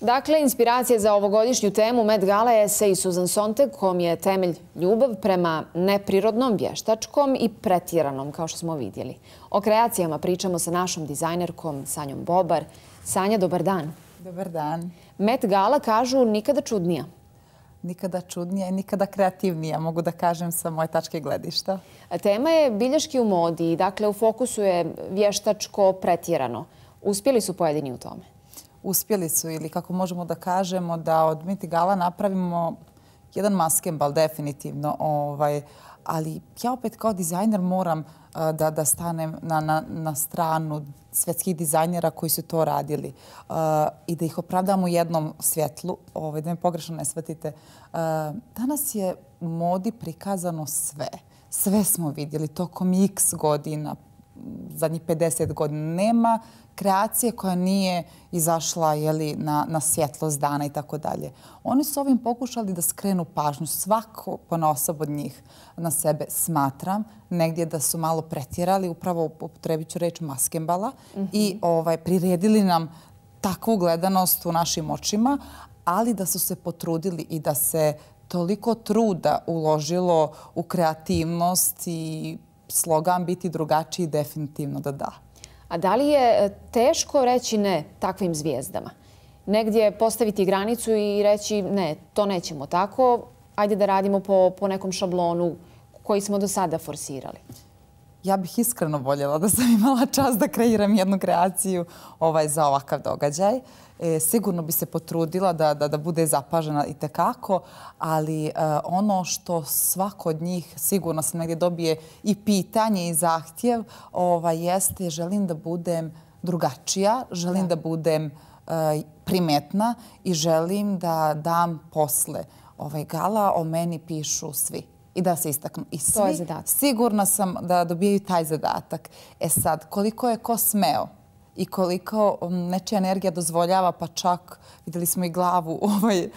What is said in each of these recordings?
Dakle, inspiracija za ovogodišnju temu Met Gala je se i Susan Sontag, kom je temelj ljubav prema neprirodnom, vještačkom i pretjeranom, kao što smo vidjeli. O kreacijama pričamo sa našom dizajnerkom Sanjom Bobar. Sanja, dobar dan. Dobar dan. Met Gala kažu nikada čudnija. Nikada čudnija i nikada kreativnija, mogu da kažem sa moje tačke gledišta. Tema je bilješki u modi, dakle u fokusu je vještačko pretjerano. Uspjeli su pojedini u tome? Uspjeli su ili kako možemo da kažemo da od Miti Gala napravimo jedan maskembal definitivno. Ovaj, ali ja opet kao dizajner moram da, da stanem na, na, na stranu svetskih dizajnera koji su to radili i da ih opravdam u jednom svjetlu, ovaj, da me pogrešno ne shvatite. Danas je u modi prikazano sve. Sve smo vidjeli tokom x godina, zadnjih 50 godina. Nema kreacije koja nije izašla jeli, na, na svjetlost dana i tako dalje. Oni su ovim pokušali da skrenu pažnju svako po osob od njih na sebe smatram negdje da su malo pretjerali, upravo upotrebit ću reč maskembala mm -hmm. i ovaj, priredili nam takvu gledanost u našim očima, ali da su se potrudili i da se toliko truda uložilo u kreativnost i slogan biti drugačiji definitivno da da. A da li je e, teško reći ne takvim zvijezdama? Negdje postaviti granicu i reći ne, to nećemo tako, ajde da radimo po, po nekom šablonu koji smo do sada forsirali. Ja bih iskreno voljela da sam imala čas da kreiram jednu kreaciju ovaj, za ovakav događaj. E, sigurno bi se potrudila da, da, da bude zapažena i tekako, ali e, ono što svako od njih sigurno se negdje dobije i pitanje i zahtjev ovaj, jeste želim da budem drugačija, želim da, da budem e, primetna i želim da dam posle ovaj, gala o meni pišu svi i da se istaknu. I svi, to je zadatak. Sigurna sam da dobijaju taj zadatak. E sad, koliko je ko smeo i koliko um, nečija energija dozvoljava, pa čak videli smo i glavu. Ovaj,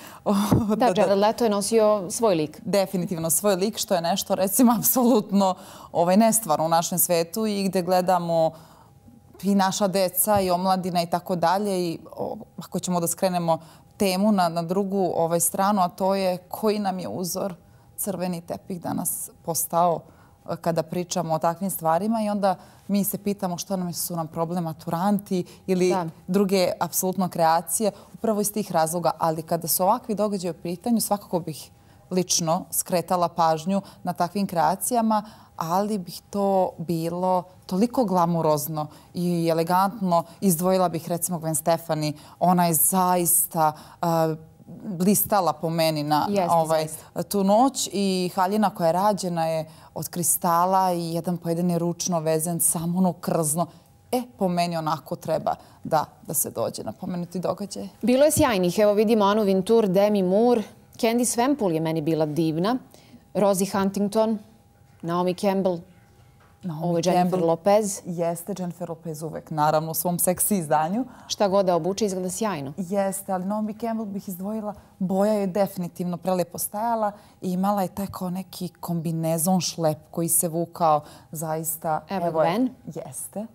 da, Jared Leto je nosio svoj lik. Definitivno svoj lik, što je nešto, recimo, apsolutno ovaj, nestvarno u našem svetu i gde gledamo i naša deca i omladina i tako dalje. I ako ćemo da skrenemo temu na, na drugu ovaj stranu, a to je koji nam je uzor crveni tepih danas postao kada pričamo o takvim stvarima i onda mi se pitamo što nam su nam problem maturanti ili druge apsolutno kreacije, upravo iz tih razloga. Ali kada su ovakvi događaje u pitanju, svakako bih lično skretala pažnju na takvim kreacijama, ali bih to bilo toliko glamurozno i elegantno. Izdvojila bih recimo Gwen Stefani. Ona je zaista blistala po meni na ovaj, tu noć i haljina koja je rađena je od kristala i jedan po jedan je ručno vezen, samo ono krzno. E, po meni onako treba da, da se dođe na pomenuti događaj. Bilo je sjajnih. Evo vidimo Anu Vintur, Demi Moore, Candy Svempul je meni bila divna, Rosie Huntington, Naomi Campbell, Ovo je Jennifer Lopez. Jeste Jennifer Lopez uvek, naravno, u svom seksi izdanju. Šta god da obuče, izgleda sjajno. Jeste, ali Naomi Campbell bih izdvojila. Boja je definitivno prelepo stajala i imala je taj kao neki kombinezon šlep koji se vukao zaista... Evo, Evo Ben. Jeste.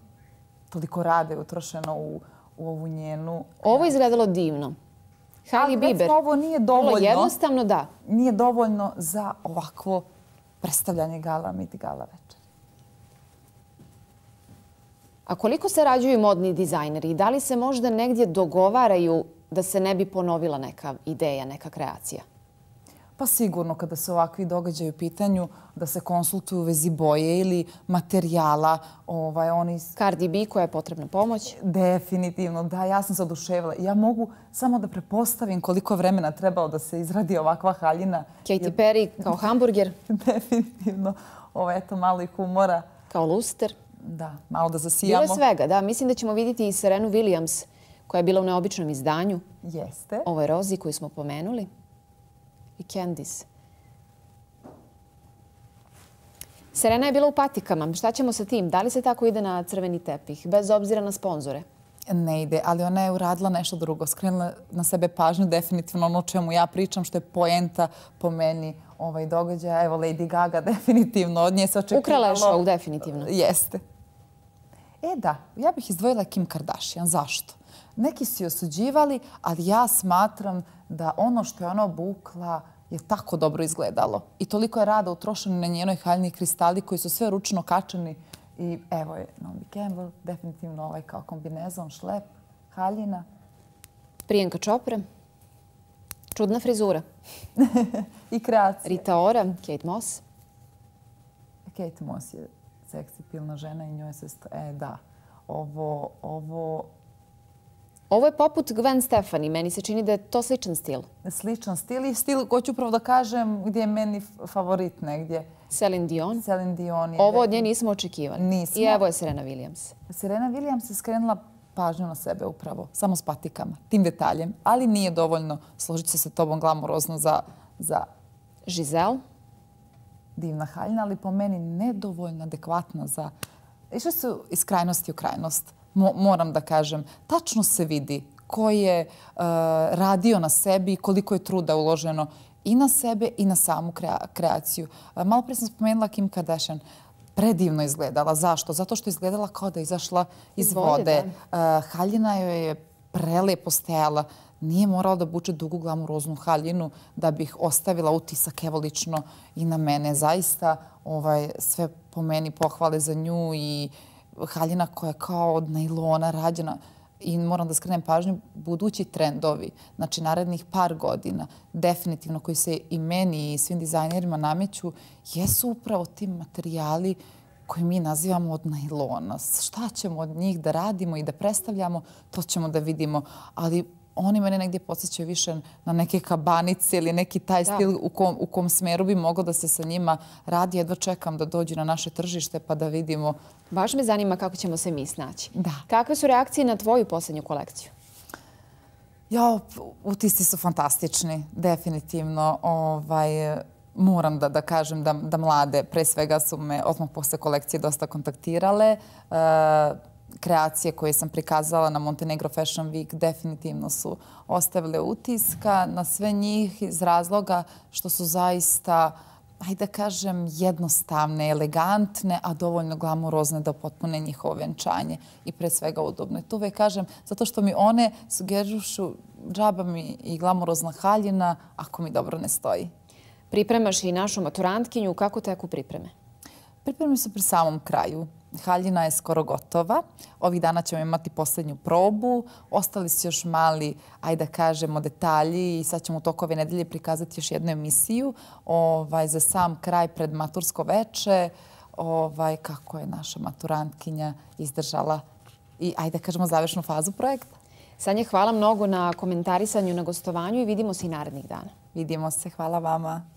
Toliko rade utrošeno u, u ovu njenu... Ovo je izgledalo divno. Hailey Bieber. ovo nije dovoljno. jednostavno, da. Nije dovoljno za ovakvo predstavljanje gala, midi gala večer. A koliko se rađuju modni dizajneri? Da li se možda negdje dogovaraju da se ne bi ponovila neka ideja, neka kreacija? Pa sigurno kada se ovakvi događaju u pitanju da se konsultuju u vezi boje ili materijala. Ovaj, oni... Cardi B koja je potrebna pomoć? Definitivno, da. Ja sam se oduševila. Ja mogu samo da prepostavim koliko vremena trebalo da se izradi ovakva haljina. Katy Perry kao hamburger? Definitivno. Ovo, eto, malo i humora. Kao luster? Da, malo da zasijamo. Bilo je svega, da. Mislim da ćemo vidjeti i Serenu Williams, koja je bila u neobičnom izdanju. Jeste. Ovo je Rozi koju smo pomenuli. I Candice. Serena je bila u patikama. Šta ćemo sa tim? Da li se tako ide na crveni tepih, bez obzira na sponzore? Ne ide, ali ona je uradila nešto drugo. Skrenula na sebe pažnju, definitivno ono čemu ja pričam, što je poenta po meni ovaj događaj. Evo, Lady Gaga, definitivno, od nje se očekivalo. Ukrala je show, definitivno. Jeste. E da, ja bih izdvojila Kim Kardashian. Zašto? neki su je osuđivali, ali ja smatram da ono što je ona obukla je tako dobro izgledalo. I toliko je rada utrošeno na njenoj haljni kristali koji su sve ručno kačeni. I evo je Naomi Campbell, definitivno ovaj kao kombinezon, šlep, haljina. Prijenka Čopre, čudna frizura. I kreacija. Rita Ora, Kate Moss. Kate Moss je seksi pilna žena i njoj se... E, da. Ovo, ovo, Ovo je poput Gwen Stefani. Meni se čini da je to sličan stil. Sličan stil i stil, hoću upravo da kažem, gdje je meni favorit negdje. Celine Dion. Celine Dion je... Ovo od nje nismo očekivali. Nismo. I evo je Serena Williams. Serena Williams je skrenula pažnju na sebe upravo, samo s patikama, tim detaljem, ali nije dovoljno, složit se sa tobom glamorozno za... za Giselle. Divna haljina, ali po meni nedovoljno adekvatna za... Išli su iz krajnosti u krajnost moram da kažem, tačno se vidi ko je uh, radio na sebi i koliko je truda uloženo i na sebe i na samu kreaciju. Uh, malo pre sam spomenula Kim Kardashian. Predivno izgledala. Zašto? Zato što je izgledala kao da je izašla iz vode. Uh, haljina joj je prelepo stajala. Nije morala da buče dugu glamuroznu haljinu da bih ostavila utisak evo lično i na mene. Zaista ovaj, sve po meni pohvale za nju i haljina koja je kao od najlona rađena i moram da skrenem pažnju, budući trendovi, znači narednih par godina, definitivno koji se i meni i svim dizajnerima nameću, jesu upravo ti materijali koji mi nazivamo od najlona. Šta ćemo od njih da radimo i da predstavljamo, to ćemo da vidimo. Ali oni mene negdje podsjećaju više na neke kabanice ili neki taj stil u kom, u kom smeru bi moglo da se sa njima radi. Jedva čekam da dođu na naše tržište pa da vidimo. Baš me zanima kako ćemo se mi snaći. Da. Kakve su reakcije na tvoju posljednju kolekciju? Ja, utisci su fantastični, definitivno. Ovaj, moram da, da kažem da, da mlade, pre svega su me odmah posle kolekcije dosta kontaktirale. Uh, kreacije koje sam prikazala na Montenegro Fashion Week definitivno su ostavile utiska na sve njih iz razloga što su zaista, ajde da kažem, jednostavne, elegantne, a dovoljno glamurozne da potpune njihovo venčanje i pre svega udobne. Tu uvek kažem, zato što mi one sugerišu džaba mi i glamurozna haljina ako mi dobro ne stoji. Pripremaš i našu maturantkinju. Kako teku pripreme? Pripreme su pri samom kraju. Haljina je skoro gotova. Ovih dana ćemo imati posljednju probu. Ostali su još mali, ajde da kažemo, detalji i sad ćemo u toku ove nedelje prikazati još jednu emisiju ovaj, za sam kraj pred matursko veče. Ovaj, kako je naša maturantkinja izdržala i ajde da kažemo završnu fazu projekta. Sanje, hvala mnogo na komentarisanju, na gostovanju i vidimo se i narednih dana. Vidimo se, hvala vama.